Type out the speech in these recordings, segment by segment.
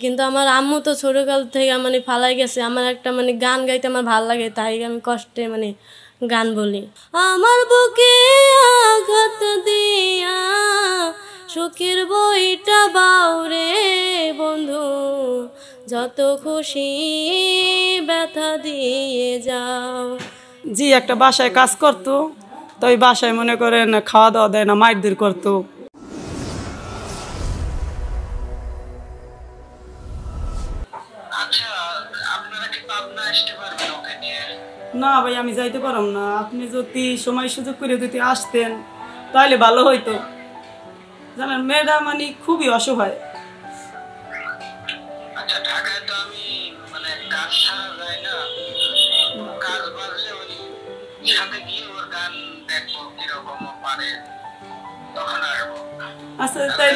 কিন্তু আমার আম্মু তো ছোটকাল থেকে মানে ফালাই গেছে। আমার একটা মানে গান গাইতে আমার ভালো লাগে, তাই আমি কষ্টে মানে গান বলি। আমার বুকে আঘাত দিয়া সুখের বইটা বাউরে বন্ধু, যত খুশি ব্যথা দিয়ে যাও। জি, একটা বাসায় কাজ করতো, তো ওই বাসায় মনে করেন খাওয়া দাওয়া দেয় না মাইরদের করতো। ভাই আমি যাইতে পারলাম না। আপনি যদি সময় সুযোগ করে যদি আসতেন তাহলে ভালো হইতো। জানেন মেয়েরা মানে খুবই অসহায়। আচ্ছা মানে কাজ ছাড়া যায় না। কাজ বাজলে ওই সাথে গিয়ে ওর গান দেখব কীরকম ও পারে তখন আসব। আচ্ছা তাই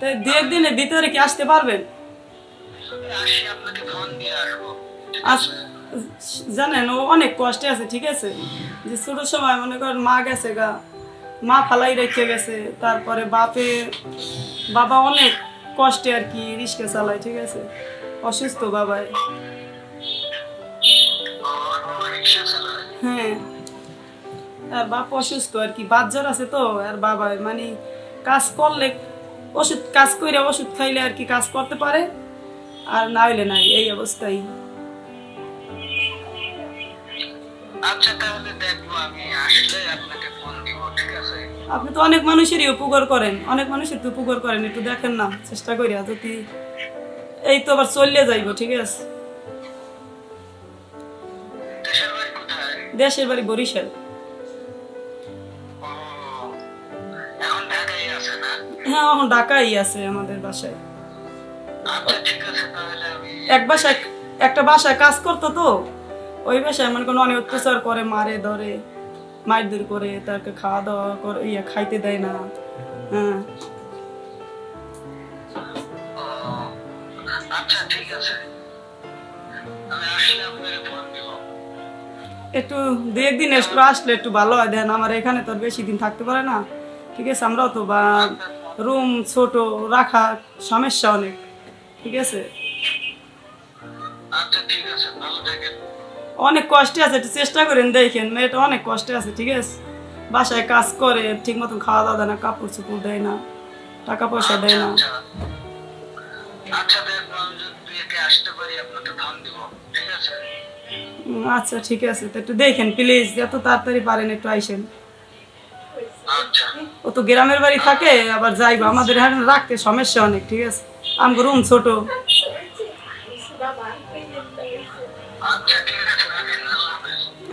তাই দু একদিনের ভিতরে কি আসতে পারবেন? আসি আপনাকে ফোন দিয়ে আসব ঠিক আস আছে? জানেন ও অনেক কষ্টে আছে ঠিক আছে? যে ছোট সময় মনে করেন মা গেছে গা মা ফালাই রেখে গেছে তারপরে বাপে বাবা অনেক কষ্টে আর কি রিক্সা চালায় ঠিক আছে? অসুস্থ চালায়? হ্যাঁ। আর বাপ অসুস্থ আর কি বাচ্চার আছে তো আর বাবা মানে কাজ করলে ওষুধ কাজ করে ওষুধ খাইলে আর কি কাজ করতে পারে? আর না হইলে নাই এই অবস্থায় আচ্ছা তাহলে দেখব আমি আসলে আপনাকে ফোন দিব ঠিক আছে? আপনি তো অনেক মানুষেরই উপকার করেন অনেক মানুষের তো উপকার করেন একটু দেখেন না চেষ্টা করি যদি এই তো আবার চললে যাইব ঠিক আছে? দেশের বাড়ি বরিশাল। হ্যাঁ এখন ঢাকাই আছে আমাদের বাসায়। আচ্ছা ঠিক এক বাসায় একটা বাসায় কাজ করতো তো ওই বাসায় মনে করেন অনেক অত্যাচার করে মারে ধরে মারধর করে তাকে খাওয়া দাওয়া করে ইয়ে খাইতে দেয় না। হ্যাঁ। আচ্ছা ঠিক আছে। আমি আসলে আপনাকে ফোন দিব একটু দু একদিন একটু আসলে একটু ভালো হয়। দেন আমার এখানে তো বেশি দিন থাকতে পারে না। ঠিক আছে আমরাও তো বা রুম ছোট রাখা সমস্যা অনেক। ঠিক আছে? অনেক কষ্টে আছে একটু চেষ্টা করেন দেখেন মেয়েটা অনেক কষ্টে আছে ঠিক আছে? বাসায় কাজ করে ঠিক মতন খাওয়া দাওয়া দেয় না কাপড় চোপড় দেয় না টাকা পয়সা দেয় না। আচ্ছা। আচ্ছা ঠিক আছে? আচ্ছা তো একটু দেখেন প্লিজ এত তাড়াতাড়ি পারেন একটু আইসেন। আচ্ছা। ও তো গ্রামের বাড়ি থাকে আবার যাইবো আমাদের এখানে রাখতে সমস্যা অনেক ঠিক আছে? আমার রুম ছোট।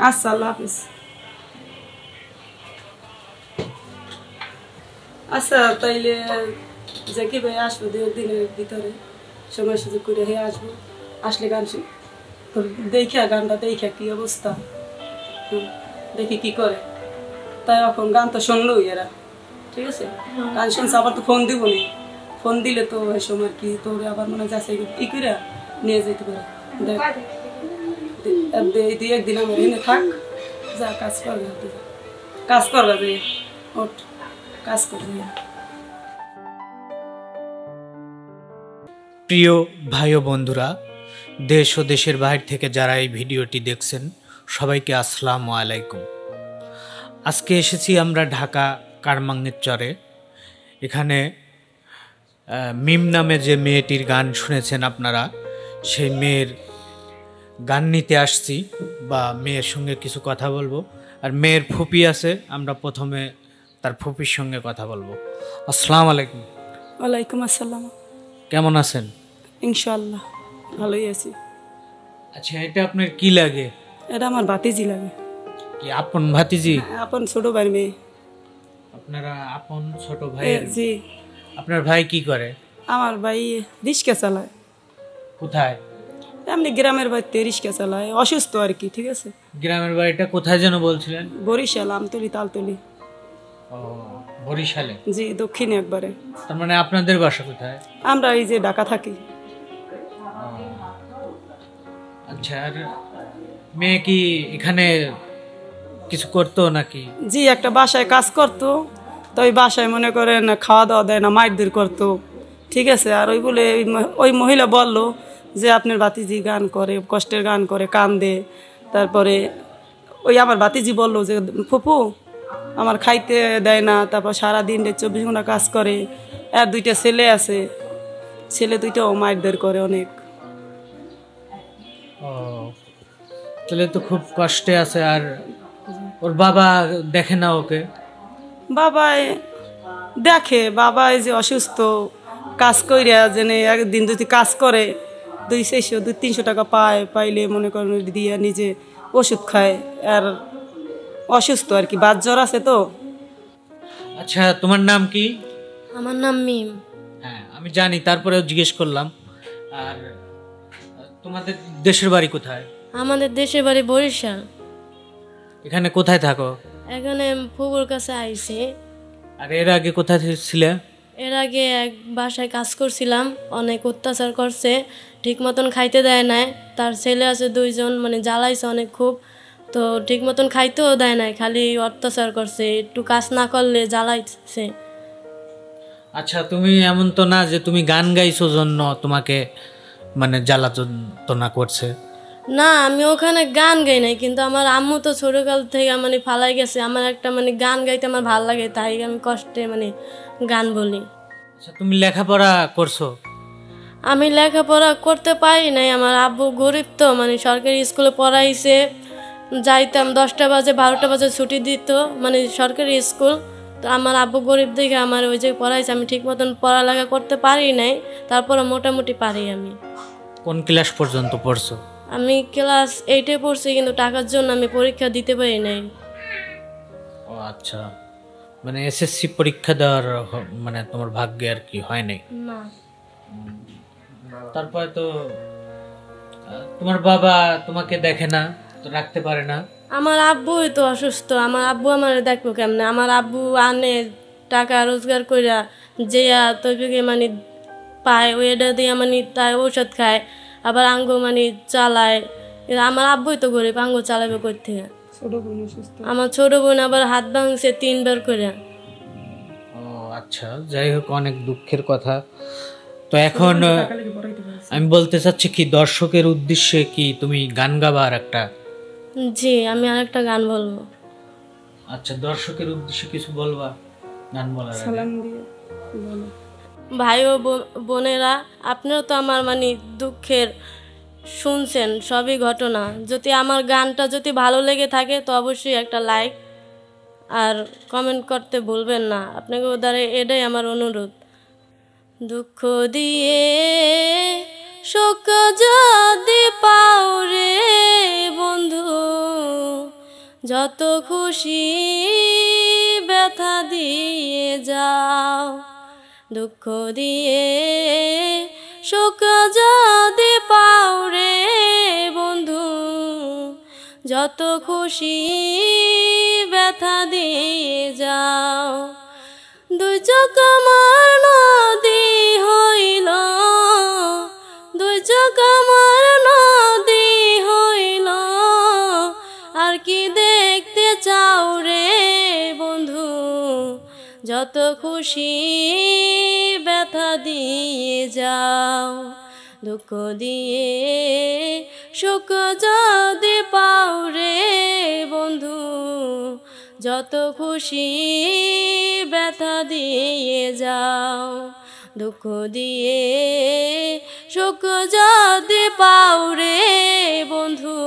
আচ্ছা আল্লাহ হাফিজ। আচ্ছা তাইলে জাকি ভাই আসব দু দিনের ভিতরে। সময় সুযোগ করে হে আসব। আসলে গান শুন তোর দেখা গানটা দেখা কি অবস্থা? দেখি কি করে। তাই এখন গান তো শুনলো এরা। ঠিক আছে? গান শুনছে আবার তো ফোন দিব নি ফোন দিলে তো ওই সময় কি তোর আবার মনে যাচ্ছে ই করে নিয়ে যেতে পারে। দেখ। একদিন আমার এনে থাক, যা কাজ করবে কাজ করবে কাজ করবে প্রিয় ভাই বন্ধুরা, দেশ ও দেশের বাইরে থেকে যারা এই ভিডিওটি দেখছেন, সবাইকে আসসালামু আলাইকুম। আজকে এসেছি আমরা ঢাকা কারমাঙ্গের চরে এখানে মিম নামে যে মেয়েটির গান শুনেছেন আপনারা, সেই মেয়ের গান নিতে আসছি বা মেয়ের সঙ্গে কিছু কথা বলব। আর মেয়ের ফুপি আছে আমরা প্রথমে তার ফুপির সঙ্গে কথা বলব। আসসালাম আলাইকুম। ওয়ালাইকুম আসসালাম। কেমন আছেন? ইনশাল্লাহ ভালোই আছি। আচ্ছা এটা আপনার কি লাগে? এটা আমার ভাতিজি লাগে। কি আপন ভাতিজি? আপন ছোট ভাই মেয়ে। আপনারা আপন ছোট ভাই জি। আপনার ভাই কি করে? আমার ভাই রিক্সা চালায়। কোথায়? এমনি গ্রামের বাড়িতে রিক্সা চালায় অসুস্থ আর কি ঠিক আছে? গ্রামের বাড়িটা কোথায় যেন বলছিলেন? বরিশাল আমতলি তালতলি। ও বরিশালে? জি দক্ষিণে একবারে। তার মানে আপনাদের বাসা কোথায়? আমরা এই যে ঢাকা থাকি। আচ্ছা আর মেয়ে কি এখানে কিছু করতো নাকি? জি একটা বাসায় কাজ করতো তো ওই বাসায় মনে করেন খাওয়া দাওয়া দেয় না মাইরদের করতো ঠিক আছে? আর ওই বলে ওই মহিলা বলল যে আপনার বাতিজি গান করে কষ্টের গান করে কান্দে। তারপরে ওই আমার বাতিজি বলল যে ফুপু আমার খাইতে দেয় না তারপর সারা দিন চব্বিশ ঘণ্টা কাজ করে আর দুইটা ছেলে আছে। ছেলে দুইটাও মাইরদের করে অনেক। ও তাহলে তো খুব কষ্টে আছে আর ওর বাবা দেখে না ওকে? বাবাই দেখে বাবা এই যে অসুস্থ কাজ কইরা জেনে একদিন যদি কাজ করে দুই চারশো দুই তিনশো টাকা পায় পাইলে মনে করেন দিয়ে নিজে ওষুধ খায়। আর অসুস্থ আর কি বাদ জ্বর আছে তো। আচ্ছা তোমার নাম কি? আমার নাম মিম। হ্যাঁ আমি জানি তারপরেও জিজ্ঞেস করলাম। আর তোমাদের দেশের বাড়ি কোথায়? আমাদের দেশের বাড়ি বরিশাল। এখানে কোথায় থাকো? এখানে ফুবুর কাছে আইছি। আর এর আগে কোথায় ছিলে? এর আগে এক বাসায় কাজ করছিলাম অনেক অত্যাচার করছে। ঠিক মতন খাইতে দেয় নাই। তার ছেলে আছে দুইজন মানে জ্বালাইছে অনেক খুব। তো ঠিক মতন খাইতেও দেয় নাই খালি অত্যাচার করছে একটু কাজ না করলে জ্বালাইছে। আচ্ছা তুমি এমন তো না যে তুমি গান গাইছো জন্য তোমাকে মানে জ্বালাতনা করছে? না আমি ওখানে গান গাই নাই কিন্তু আমার আম্মু তো ছোটকাল থেকে মানে ফালাই গেছে। আমার একটা মানে গান গাইতে আমার ভালো লাগে তাই আমি কষ্টে মানে গান বলি। আচ্ছা তুমি লেখাপড়া করছ? আমি লেখাপড়া করতে পারি নাই আমার আব্বু গরিব তো মানে সরকারি স্কুলে পড়াইছে। যাইতাম দশটা বাজে বারোটা বাজে ছুটি দিত মানে সরকারি স্কুল। তো আমার আব্বু গরিব দেখে আমার ওই যে পড়াইছে আমি ঠিক মতন পড়ালেখা করতে পারি নাই তারপরে মোটামুটি পারি আমি। কোন ক্লাস পর্যন্ত পড়ছো? আমি ক্লাস এইটে পড়ছি কিন্তু টাকার জন্য আমি পরীক্ষা দিতে পারি নাই। ও আচ্ছা। মানে এসএসসি পরীক্ষা দেওয়ার মানে তোমার ভাগ্যে আর কি হয় নাই? না। তারপরে তো তোমার বাবা তোমাকে দেখে না তো রাখতে পারে না। আমার আব্বুই তো অসুস্থ আমার আব্বু আমার দেখব কেমনে? আমার আব্বু আনে টাকা রোজগার কইরা যেয়া তৈবিকে মানে পায় ওইটা দিয়ে মানে তাই ঔষধ খায় আবার আঙ্গু মানে চালায়। আমার আব্বুই তো গরিব আঙ্গু চালাবে কই থেকে? ছোট বোন অসুস্থ। আমার ছোট বোন আবার হাত ভাঙছে তিনবার করে ও আচ্ছা যাই হোক অনেক দুঃখের কথা। তো এখন আমি বলতে চাচ্ছি কি দর্শকের উদ্দেশ্যে কি তুমি গান গাবা আর একটা? জি আমি আর একটা গান বলব। আচ্ছা দর্শকের উদ্দেশ্যে কিছু বলবা গান বলার আগে। সালাম দিয়ে বলো। ভাই ও বোন- বোনেরা আপনিও তো আমার মানে দুঃখের শুনছেন সবই ঘটনা। যদি আমার গানটা যদি ভালো লেগে থাকে তো অবশ্যই একটা লাইক আর কমেন্ট করতে ভুলবেন না। আপনাকে দ্বারা এটাই আমার অনুরোধ। দুঃখ দিয়ে শোক যদি পাও রে বন্ধু, যত খুশি ব্যথা দিয়ে যাও। দুঃখ দিয়ে সুখ যদি পাও রে বন্ধু, যত খুশি ব্যথা দিয়ে যাও। দুই চোখ আমার নদী হইল। দুই চোখ আমার নদী হইল। আর কি দেখতে চাও রে বন্ধু? যত খুশি ব্যথা দিয়ে যাও। দুঃখ দিয়ে সুখ যদি পাও রে বন্ধু যত খুশি ব্যথা দিয়ে যাও, দুঃখ দিয়ে সুখ যদি পাও রে বন্ধু,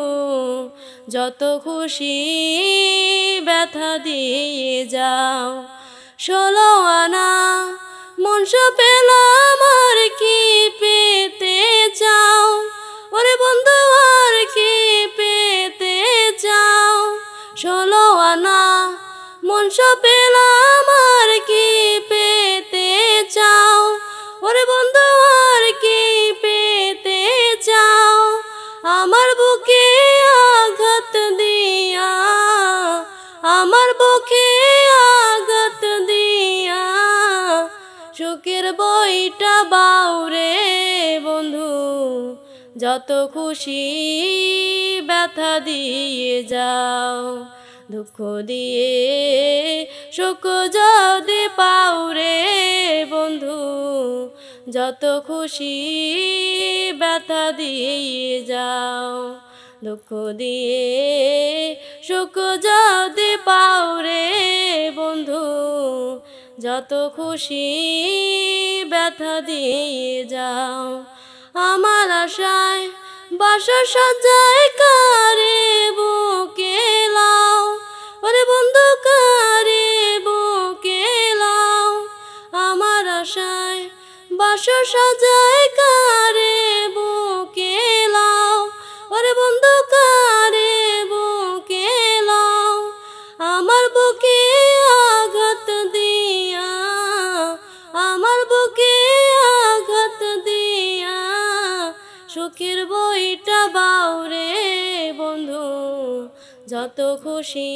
যত খুশি ব্যথা দিয়ে যাও। ষোলো আনা মনস পেলাম আর কি পেতে চাও? ওরে বন্ধু, আর কি পেতে চাও? ষোলো আনা মনস পেলাম আর কি পেতে চাও? ওরে বন্ধু, আর কি পেতে চাও? আমার বুকে আঘাত দিয়া, আমার বুকে আঘাত দিয়া, সুখের বইটা বাউরে যত খুশি ব্যথা দিয়ে যাও, দুঃখ দিয়ে সুখ যদি পাও রে বন্ধু, যত খুশি ব্যথা দিয়ে যাও, দুঃখ দিয়ে সুখ যদি পাও রে বন্ধু, যত খুশি ব্যথা দিয়ে যাও আমার আশায় বাসা সাজায় কারে বুকে লাও। ওরে বন্ধু, কারে বুকে লাও। আমার আশায় বাসা সাজায় কারে বুকে লাও। ওরে বন্ধু, কারে যত খুশি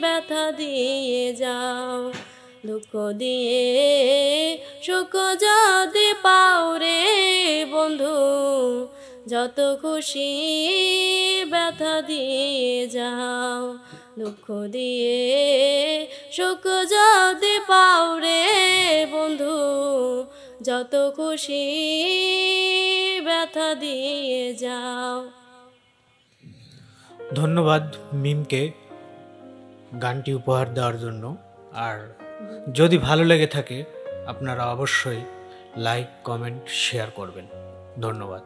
ব্যথা দিয়ে যাও, দুঃখ দিয়ে সুখ যদি পাও রে বন্ধু, যত খুশি ব্যথা দিয়ে যাও, দুঃখ দিয়ে সুখ যদি পাও রে বন্ধু, যত খুশি ব্যথা দিয়ে যাও। ধন্যবাদ মিমকে গানটি উপহার দেওয়ার জন্য। আর যদি ভালো লেগে থাকে, আপনারা অবশ্যই লাইক, কমেন্ট, শেয়ার করবেন। ধন্যবাদ।